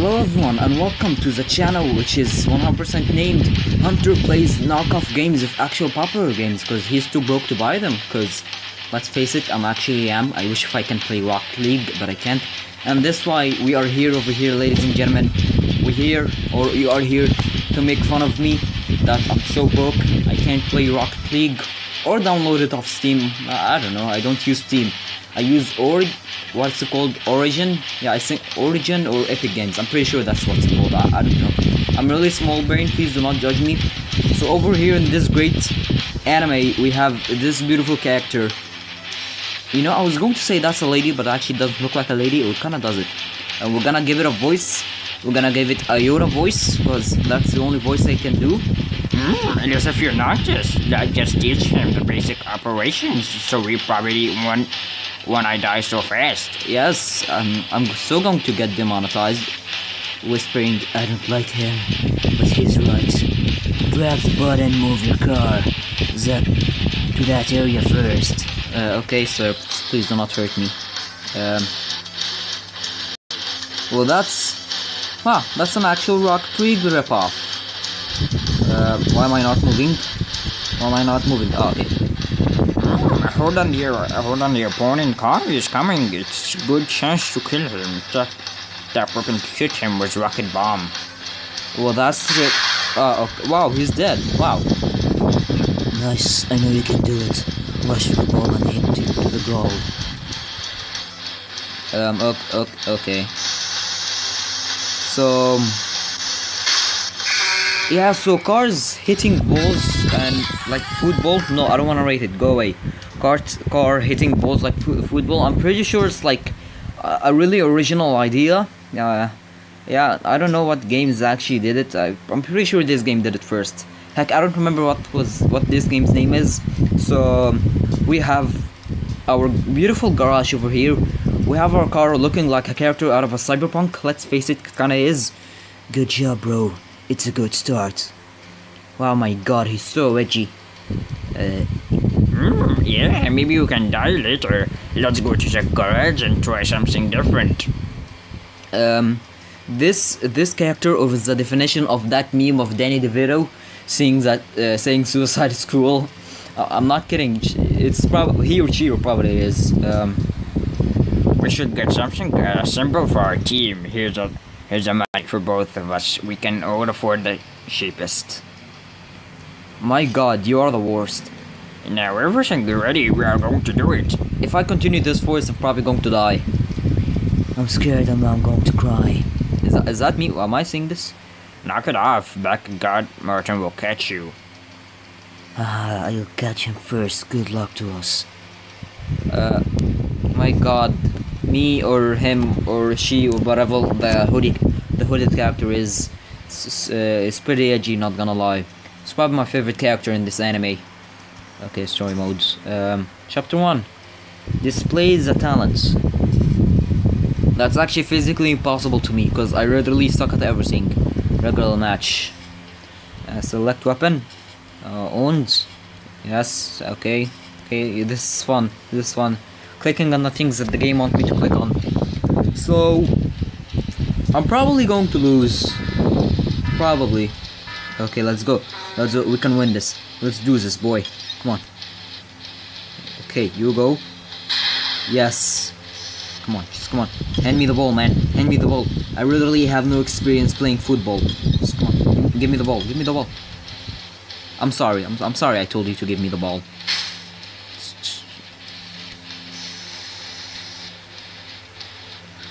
Hello everyone and welcome to the channel which is 100% named Hunter Plays Knockoff Games of actual popular games because he's too broke to buy them because let's face it I'm actually am. I wish if I can play Rocket League but I can't. And that's why we are here over here ladies and gentlemen. We're here or you are here to make fun of me that I'm so broke I can't play Rocket League or download it off Steam. I don't know. I don't use Steam. I use Org what's it called? Origin? Yeah I think Origin or Epic Games. I'm pretty sure that's what's called. I, I don't know. I'm really small brain. Please do not judge me. So over here in this great anime we have this beautiful character. You know I was going to say that's a lady but actually doesn't look like a lady. It kinda does it. And we're gonna give it a voice. We're gonna give it a Yoda voice because that's the only voice I can do Mm, and as if you're not just, I just teach him the basic operations, so we probably won't when I die so fast. Yes, I'm, I'm so going to get demonetized. Whispering, I don't like him, but he's right. Grab the button, move your car. That, to that area first. Uh, okay, sir, please do not hurt me. Um, well, that's... Wow, that's an actual Rocket League ripoff. Uh, why am I not moving? Why am I not moving? Oh, okay. Hold on your, hold on the opponent car is coming. It's a good chance to kill him. That, that weapon to hit him was rocket bomb. Well, that's it. Uh, okay. Wow, he's dead. Wow. Nice, I know you can do it. Rush the ball and hit to, to the goal. Um, okay, okay. So, yeah, so cars hitting balls and like football. No, I don't want to rate it. Go away. Car, car hitting balls like football. I'm pretty sure it's like a, really original idea. Uh, yeah, I don't know what games actually did it. I, I'm pretty sure this game did it first. Heck, I don't remember what was what this game's name is. So we have our beautiful garage over here. We have our car looking like a character out of a cyberpunk. Let's face it, it kinda is. Good job, bro. It's a good start. Wow, my god, he's so edgy. Uh, Mm, yeah, maybe you can die later. Let's go to the garage and try something different. Um, this this character is the definition of that meme of Danny DeVito saying that uh, saying suicide is cruel. Uh, I'm not kidding. It's probably he or she probably is. Um, We should get something uh, simple for our team. Here's a here's a for both of us. We can all afford the cheapest. my god, you are the worst. Now everything is ready. We are going to do it. If I continue this voice, I'm probably going to die. I'm scared I'm, I'm going to cry. Is that, is that me? Am I seeing this? Knock it off. Back God Martin will catch you. Ah, I'll catch him first. Good luck to us. Uh, my god, me or him or she or whatever the hoodie, hooded character is, is, uh, is pretty edgy. Not gonna lie, it's probably my favorite character in this anime. Okay, story modes. Um, chapter one displays the talents. That's actually physically impossible to me because I literally suck at everything. Regular match. Uh, select weapon. Uh, owned. Yes. Okay. Okay. This is fun. This is fun. Clicking on the things that the game wants me to click on. So I'm probably going to lose. Probably. Okay. Let's go. Let's. Go. We can win this. Let's do this, boy. Come on. Okay. You go. Yes. Come on, just come on. Hand me the ball, man. Hand me the ball. I literally have no experience playing football. Just come on. Give me the ball. Give me the ball. I'm sorry. I'm, I'm sorry I told you to give me the ball.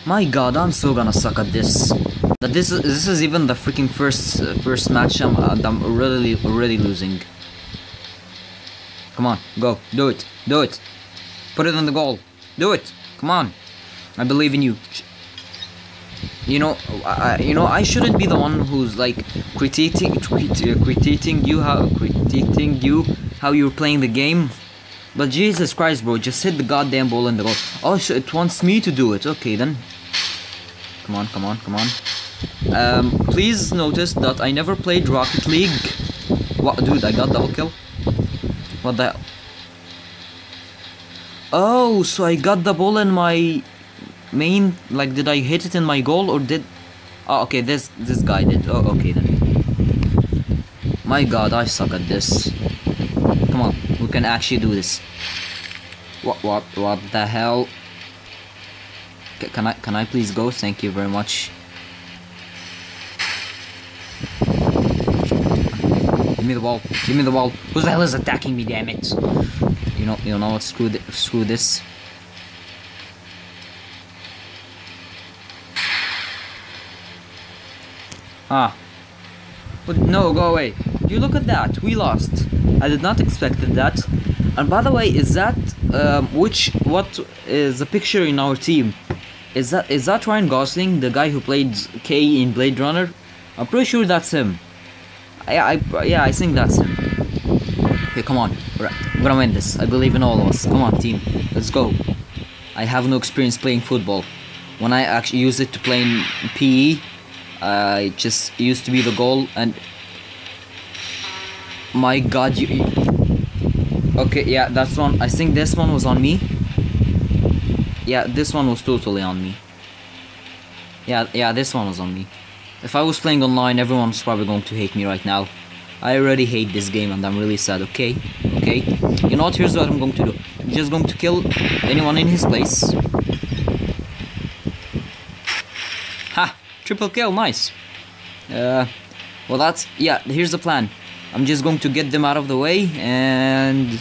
My god, I'm so gonna suck at this. This is this is even the freaking first uh, first match I'm uh, I'm really already losing. Come on, go, do it, do it. Put it on the goal. Do it. Come on. I believe in you. You know, I, you know, I shouldn't be the one who's like critiquing, uh, critiquing you how critiquing you how you're playing the game. But Jesus Christ, bro, just hit the goddamn ball in the goal. Oh, it wants me to do it. Okay, then. Come on, come on, come on. Um, please notice that I never played Rocket League. What, dude? I got double kill. What the? hell? Oh, so I got the ball in my main. Like, did I hit it in my goal or did? Oh, okay, this this guy did. Oh, okay then. My God, I suck at this. Come on, we can actually do this. What what what the hell? C- can I can I please go? Thank you very much. Give me the ball. Give me the ball. Who the hell is attacking me? Damn it! You know you know what? Screw thi- screw this. Ah. But no, go away. You look at that. We lost. I did not expect that. And by the way, is that um, which what is the picture in our team? Is that is that Ryan Gosling, the guy who played K in Blade Runner? I'm pretty sure that's him. I, I yeah, I think that's him. Okay, come on. We're, gonna win this. I believe in all of us. Come on, team. Let's go. I have no experience playing football. When I actually use it to play in PE, I just used to be the goal and my god you you- okay yeah that's one i think this one was on me yeah this one was totally on me. Yeah yeah this one was on me. If i was playing online everyone's probably going to hate me right now. I already hate this game and i'm really sad okay? Okay? You know what? Here's what i'm going to do. I'm just going to kill anyone in his place. Ha! Triple kill nice. Uh well that's yeah here's the plan. I'm just going to get them out of the way and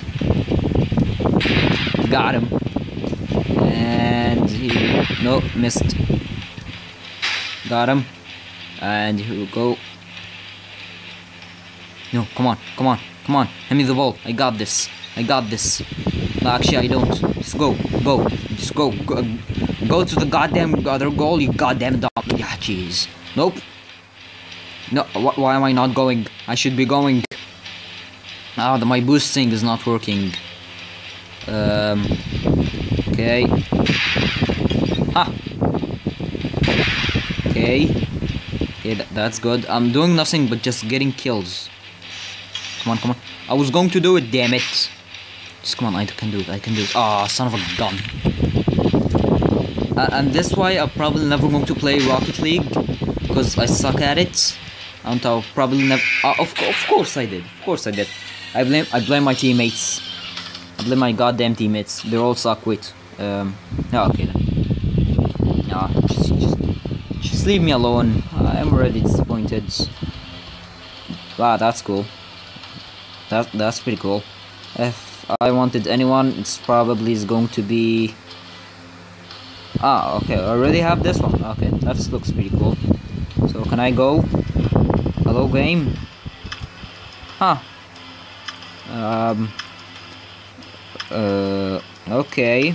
got him no missed. Got him. And here we go. No come on come on come on. Hand me the ball. I got this. I got this. No actually i don't. Just go go just go. Go, go to the goddamn other goal you goddamn dog. Yeah jeez. Nope. No, wh- why am I not going? I should be going. Ah, the, my boost thing is not working. Um. Okay. Ha. Okay. Okay, tha- that's good. I'm doing nothing but just getting kills. Come on, come on. I was going to do it, damn it. Just come on, I can do it. I can do it. Ah, son of a gun. Uh, and this why I'm probably never going to play Rocket League because I suck at it. And I'll probably never. Uh, of, of course I did. Of course I did. I blame I blame my teammates. I blame my goddamn teammates. They all suck with. Um. Yeah. Okay then. Yeah. Just, just, just leave me alone. I'm already disappointed. Wow, that's cool. That that's pretty cool. If I wanted anyone, it's probably is going to be. Ah, okay. I already have this one. Okay, that looks pretty cool. So can I go? Hello, game. Huh. Um. Uh. Okay.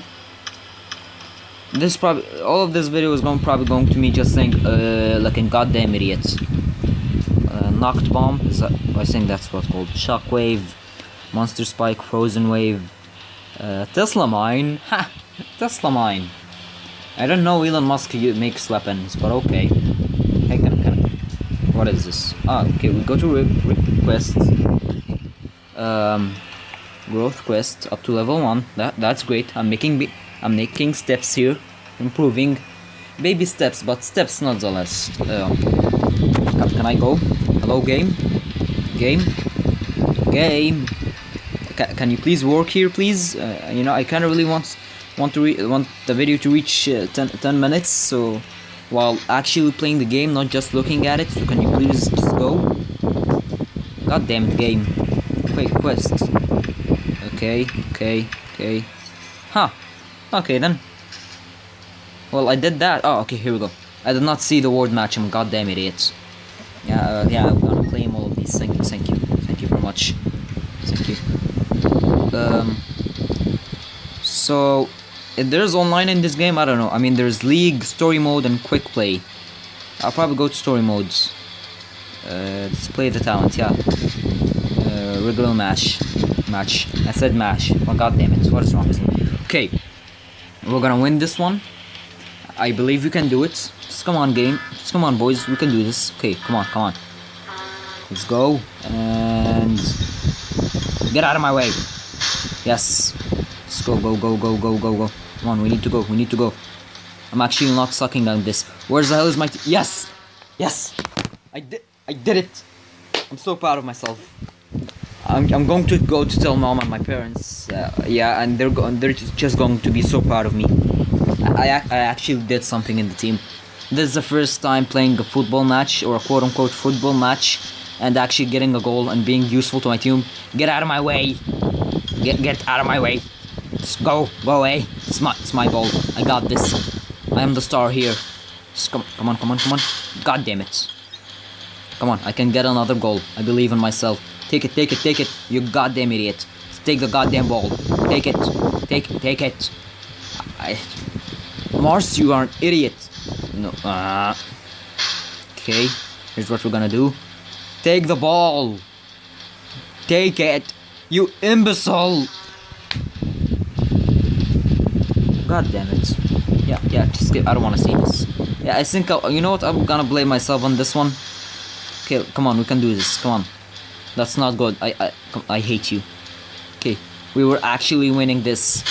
This probably all of this video is going probably going to me just saying uh like a goddamn idiot. Uh, knocked bomb is that I think that's what's called shockwave, monster spike, frozen wave, uh, Tesla mine. Ha! Tesla mine. I don't know Elon Musk makes weapons, but okay. Hey, can, can, what is this? Ah, okay, we go to re- request. Um, growth quest up to level one. That that's great. I'm making I'm making steps here, improving, baby steps, but steps nonetheless. Um, can, can I go? Hello, game, game, game. Ca- can you please work here, please? Uh, you know, I kind of really want want to want the video to reach uh, 10, 10 minutes. So while actually playing the game, not just looking at it. So can you please just go? God damn game. Quick quest. Okay, okay, okay. Huh. Okay then. Well, I did that. Oh, okay, here we go. I did not see the word match. I'm a goddamn idiot. Yeah, uh, yeah, I'm gonna claim all of these. You, thank you, thank you very much. Thank you. Um. So, there's online in this game, I don't know. I mean, there's league, story mode, and quick play. I'll probably go to story modes. Uh, display the talent, yeah. Uh, regular match. Match. I said mash. Oh, god damn it. What is wrong with me? Okay. We're gonna win this one. I believe we can do it. Just come on, game. Just come on, boys. We can do this. Okay, come on, come on. Let's go. And. Get out of my way. Yes. Let's go, go, go, go, go, go, go. Come on, we need to go. We need to go. I'm actually not sucking on this. Where's the hell is my. Yes! Yes, I did. I did it. I'm so proud of myself. I'm, I'm going to go to tell mom and my parents. Uh, yeah, and they're they're just going to be so proud of me. I, I, I actually did something in the team. This is the first time playing a football match or a quote unquote football match and actually getting a goal and being useful to my team. Get out of my way. Get get out of my way. Just go, go away. It's my it's my ball. I got this. I am the star here. Just come come on, come on, come on. God damn it. Come on, I can get another goal. I believe in myself. Take it, take it, take it. You goddamn idiot. Take the goddamn ball. Take it. Take take it. I Mars, you are an idiot. No. Uh, okay. Here's what we're gonna do. Take the ball. Take it. You imbecile. God damn it. Yeah, yeah, just get, I don't want to see this. Yeah, I think, I, you know what, I'm gonna blame myself on this one. Okay, come on, we can do this, come on. That's not good, I, I, I hate you. Okay, we were actually winning this.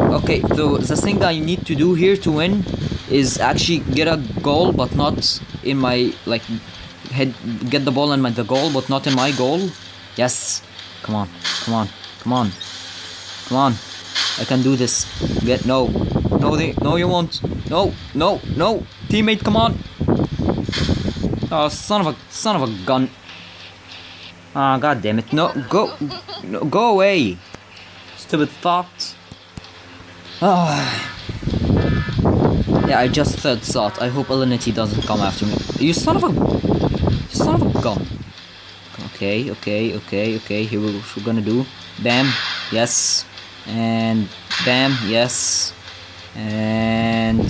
Okay, so the thing I need to do here to win is actually get a goal, but not in my, like, head, get the ball in my, the goal, but not in my goal. Yes, come on, come on, come on, come on. I can do this. Get no, no, they, no, you won't. No, no, no, teammate, come on. Oh, son of a, son of a gun. Ah, god damn it! No, go, no, go away. Stupid thought. Ah. Yeah, I just third thought. I hope Alinity doesn't come after me. You son of a, you son of a gun. Okay, okay, okay, okay. Here we we're gonna do. Bam, yes, and bam, yes, and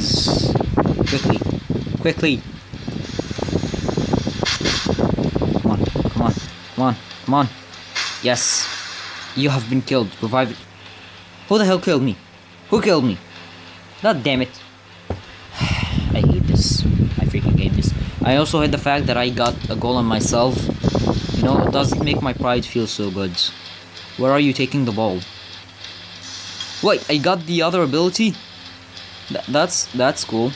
quickly, quickly. Come on, come on, come on. Yes, you have been killed. Revive it. Who the hell killed me? Who killed me? God damn it. I hate this. I freaking hate this. I also hate the fact that I got a goal on myself. You know, it doesn't make my pride feel so good. Where are you taking the ball? Wait, I got the other ability? Th- that's that's cool.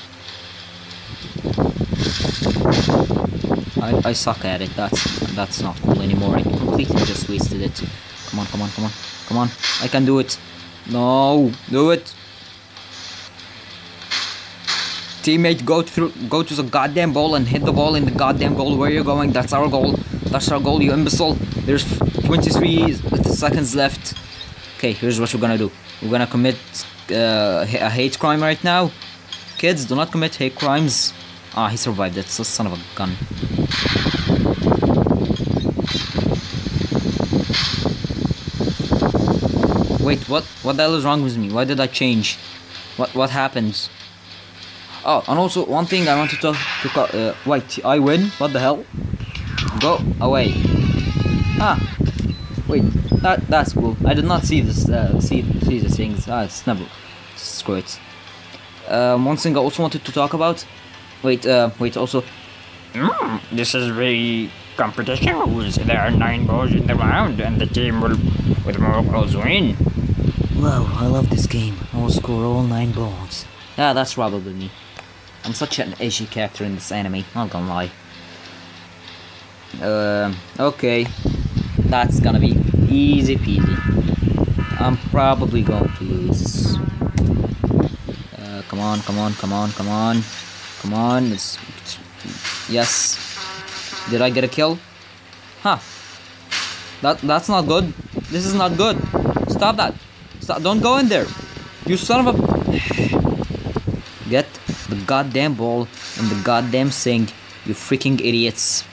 I, I suck at it. That's that's not cool anymore. Completely just wasted it. Come on, come on, come on, come on. I can do it. No, do it. Teammate, go through, go to the goddamn ball and hit the ball in the goddamn goal. Where you're going? That's our goal. That's our goal, you imbecile. There's 23 seconds left. Okay, here's what we're gonna do. We're gonna commit uh, a hate crime right now. Kids, do not commit hate crimes. Ah, he survived it. So son of a gun. Wait, what? What the hell is wrong with me? Why did I change? What? What happens? Oh, and also one thing I wanted to talk to uh, wait. I win. What the hell? Go away. Ah, wait. That that's cool. I did not see this. Uh, see see the things. Ah, it's never. Screw it. Um, one thing I also wanted to talk about. Wait. Uh, wait. Also, Mm, this is the competition rules. There are nine balls in the round, and the team will, with more balls win. Wow, I love this game. I will score all nine balls. yeah, that's probably me. I'm such an edgy character in this anime. Not gonna lie. Um. okay. That's gonna be easy peasy. I'm probably going to lose. Uh, come on, come on, come on, come on, come on. It's, it's yes. Did I get a kill? Huh. That that's not good. This is not good. Stop that. Stop. Don't go in there. You son of a. Get the goddamn ball and the goddamn thing. You freaking idiots.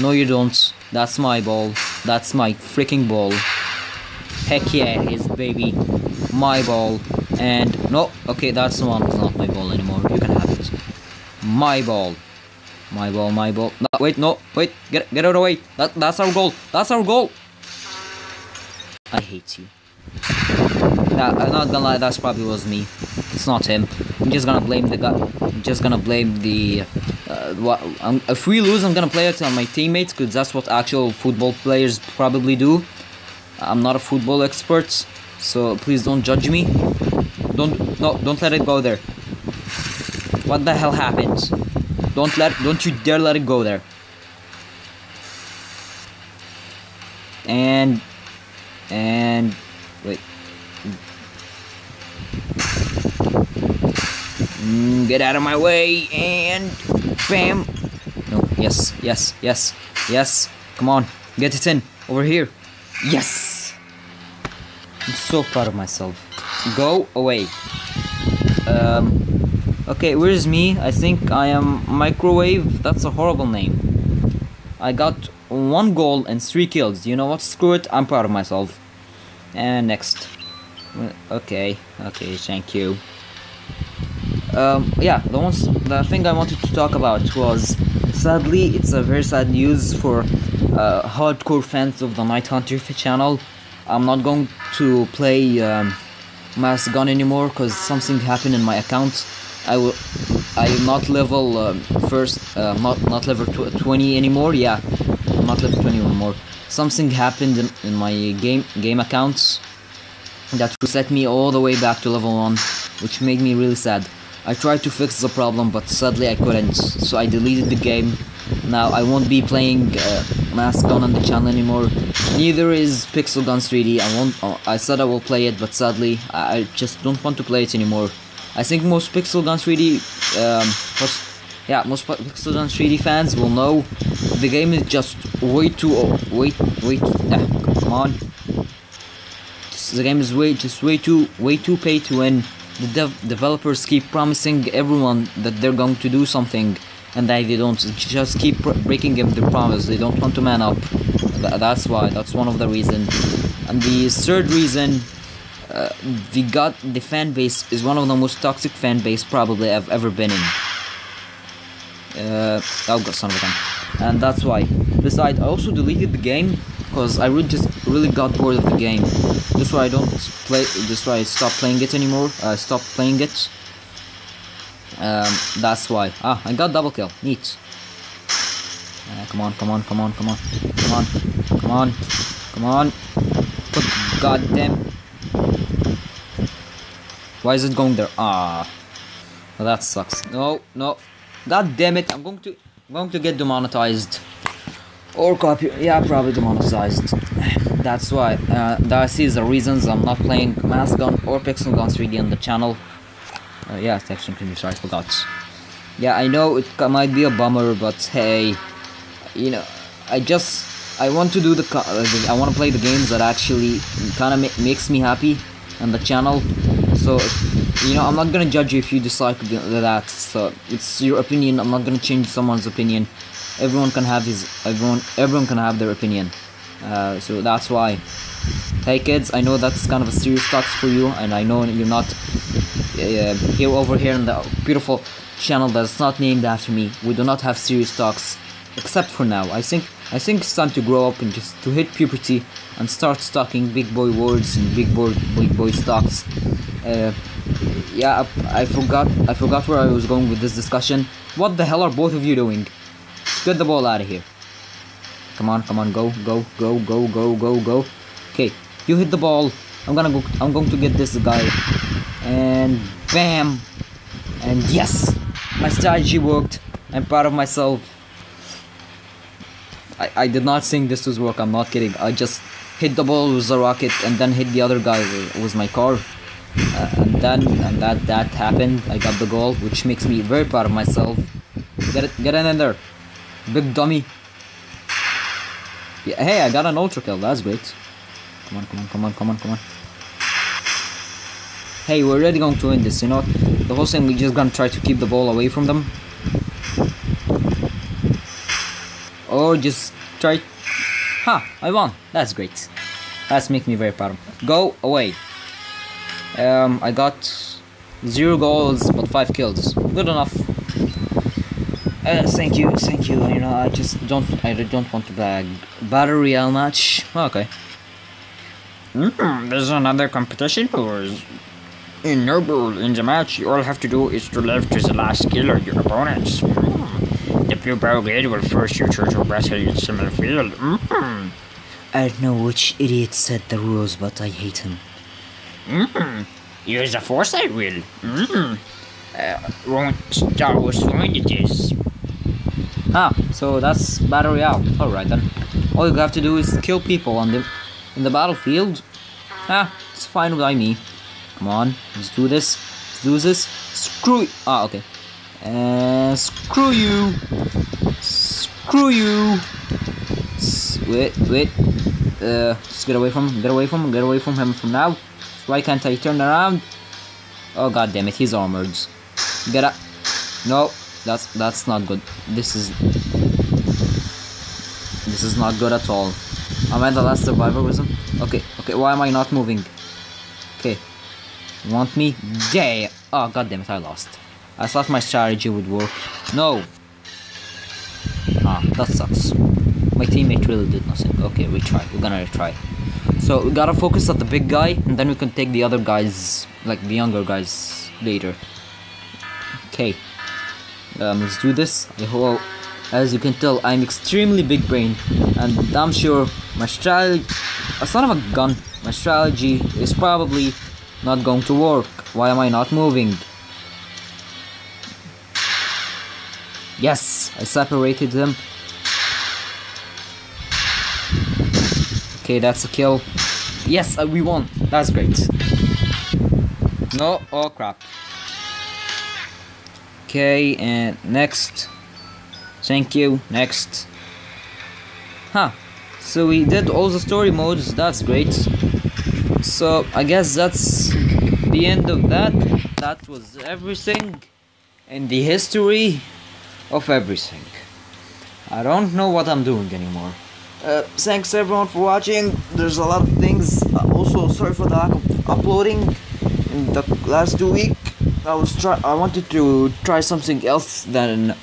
No, you don't. That's my ball. That's my freaking ball. Heck yeah, it is, baby. My ball. And no, okay, that's the one. It's not my ball anymore. You can have it. My ball. My ball, my ball. No, wait, no, wait. Get get out of the way. That that's our goal. That's our goal. I hate you. Nah, I'm not gonna lie. That's probably was me. It's not him. I'm just gonna blame the guy. I'm just gonna blame the. Uh, what? Um, if we lose, I'm gonna play it on my teammates because that's what actual football players probably do. I'm not a football expert, so please don't judge me. Don't no, don't let it go there. What the hell happened? Don't let don't you dare let it go there. And and wait. Mm, get out of my way and bam. No, yes, yes, yes, yes. Come on, get it in over here. Yes. I'm so proud of myself. Go away. Um. Okay, where's me? I think I am microwave. That's a horrible name. I got one goal and three kills. You know what? Screw it. I'm proud of myself. And next. Okay. Okay. Thank you. Um, yeah, the ones, the thing I wanted to talk about was, sadly, it's a very sad news for uh, hardcore fans of the Night Hunter channel. I'm not going to play um, Mass Gun anymore because something happened in my account. I will, I am not level um, first, uh, not not level tw 20 anymore. Yeah, not level 20 anymore. Something happened in, in my game game accounts that reset me all the way back to level 1, which made me really sad. I tried to fix the problem, but sadly I couldn't, so I deleted the game. Now I won't be playing uh, Mass Gun on the channel anymore. Neither is Pixel Guns 3D. I won't. Uh, I said I will play it, but sadly I just don't want to play it anymore. I think most Pixel Guns 3D, um, yeah, most Pixel Guns 3D fans will know the game is just way too. old. Wait, wait, ah, come on. The game is way just way too way too pay to win. The dev- developers keep promising everyone that they're going to do something, and they, they don't. Just keep breaking them their promise. They don't want to man up. Tha- that's why. That's one of the reason. And the third reason, uh, the the fan base is one of the most toxic fan base probably I've ever been in. Uh, oh god, son of a gun. And that's why. Besides, I also deleted the game because I really just really got bored of the game. That's why I don't play. That's why I stopped playing it anymore. I stopped playing it. Um, that's why. Ah, I got double kill. Neat. Uh, come on, come on, come on, come on, come on, come on, come on. Put goddamn. Why is it going there? Ah, well, that sucks. No, no. God damn it! I'm going to, I'm going to get demonetized. Or copy. Yeah, probably demonetized. That's why. Uh, that is the reasons I'm not playing Mass Gun or Pixel Guns 3D on the channel. Uh, yeah, text and. Sorry, I forgot. Yeah, I know it might be a bummer, but hey, you know, I just I want to do the, uh, I want to play the games that actually kind of ma- makes me happy on the channel. So you know, I'm not gonna judge you if you dislike that. So it's your opinion. I'm not gonna change someone's opinion. Everyone can have his everyone everyone can have their opinion. Uh, so that's why. Hey kids, I know that's kind of a serious talk for you, and I know you're not uh, here over here in the beautiful channel that's not named after me. We do not have serious talks, except for now. I think I think it's time to grow up and just to hit puberty and start talking big boy words and big boy big boy stocks. Uh, yeah, I, I forgot I forgot where I was going with this discussion. What the hell are both of you doing? Get the ball out of here. Come on, come on, go, go, go, go, go, go, go. Okay, you hit the ball. I'm gonna go. I'm going to get this guy, and bam, and yes, my strategy worked. I'm proud of myself. I, I did not think this was work. I'm not kidding. I just hit the ball with the rocket and then hit the other guy with, my car. Uh, and then and that that happened. I got the goal, which makes me very proud of myself. Get it, get in there, big dummy. Yeah, hey, I got an ultra kill. That's great. Come on, come on, come on, come on, come on. Hey, we're already going to win this. You know, the whole thing. We just gonna try to keep the ball away from them, or just try. Ha! I won. That's great. That's make me very proud. Go away. Um, I got zero goals but five kills. Good enough. Uh, thank you, thank you. You know, I just don't, I don't want to bag. Battle Royale match. Okay. Mm, there's another competition, boys. In Noble, in the match, you all have to do is to live to the last kill of your opponents. Mm. The Blue Brigade will force you to, to battle in similar field. Mm. I don't know which idiot said the rules, but I hate him. Mm. Use the force I will. Mm. Uh, won't Star Wars find it is. Ah, so that's battle royale. Alright then. All you have to do is kill people on the in the battlefield. Ah, it's fine by me. Come on, let's do this. Let's do this. Screw it. Ah, okay. And screw you. Screw you. Wait, wait. Uh, just get away from him. Get away from him. Get away from him from now. Why can't I turn around? Oh god damn it, he's armored. Get up. No, that's that's not good. This is this is not good at all. Am I the last survivor with him? Okay, okay, why am I not moving? Okay. Want me? Yeah! Oh god damn it, I lost. I thought my strategy would work. No! Ah, that sucks. My teammate really did nothing. Okay, retry. We're gonna retry. So we gotta focus on the big guy and then we can take the other guys, like the younger guys, later. Okay. Um, let's do this. I hope, as you can tell, I'm extremely big brain, and I'm sure my strategy, a son of a gun, my strategy is probably not going to work. Why am I not moving? Yes, I separated them. Okay, that's a kill. Yes, uh, we won. That's great. No, oh crap. Okay, and next. Thank you. Next. Huh. So we did all the story modes. That's great. So I guess that's the end of that. That was everything in the history of everything. I don't know what I'm doing anymore. Uh, thanks everyone for watching. There's a lot of things. Uh, also, sorry for the lack of uploading in the last two weeks. I was try. I wanted to try something else than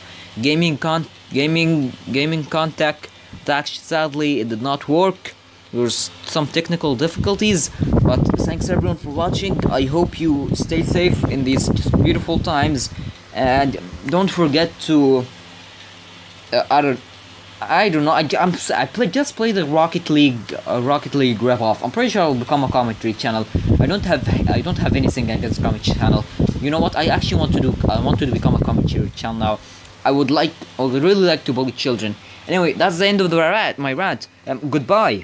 gaming con gaming gaming contact. That sadly it did not work. There was some technical difficulties, but thanks everyone for watching. I hope you stay safe in these beautiful times, and don't forget to. Uh, I don't. I don't know. I, I'm I play just play the Rocket League uh, Rocket League rip off. I'm pretty sure I'll become a commentary channel. I don't have I don't have anything against commentary channel. You know what? I actually want to do. I want to become a commentary channel now. I would like. I would really like to bully children. Anyway, that's the end of the rant. My rant. Um, goodbye.